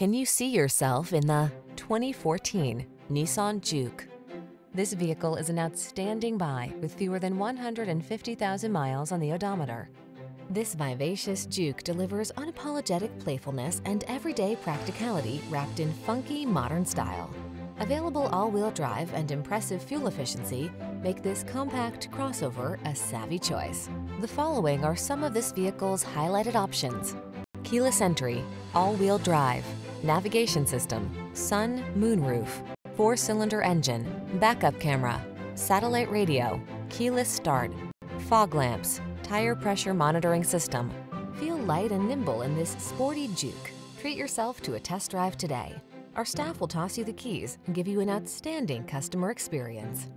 Can you see yourself in the 2014 Nissan Juke? This vehicle is an outstanding buy with fewer than 150,000 miles on the odometer. This vivacious Juke delivers unapologetic playfulness and everyday practicality wrapped in funky modern style. Available all-wheel drive and impressive fuel efficiency make this compact crossover a savvy choice. The following are some of this vehicle's highlighted options. Keyless entry, all-wheel drive, navigation system, sun, moonroof, four-cylinder engine, backup camera, satellite radio, keyless start, fog lamps, tire pressure monitoring system. Feel light and nimble in this sporty Juke. Treat yourself to a test drive today. Our staff will toss you the keys and give you an outstanding customer experience.